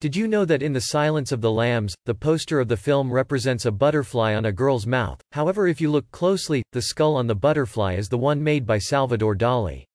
Did you know that in The Silence of the Lambs, the poster of the film represents a butterfly on a girl's mouth, however if you look closely, the skull on the butterfly is the one made by Salvador Dali.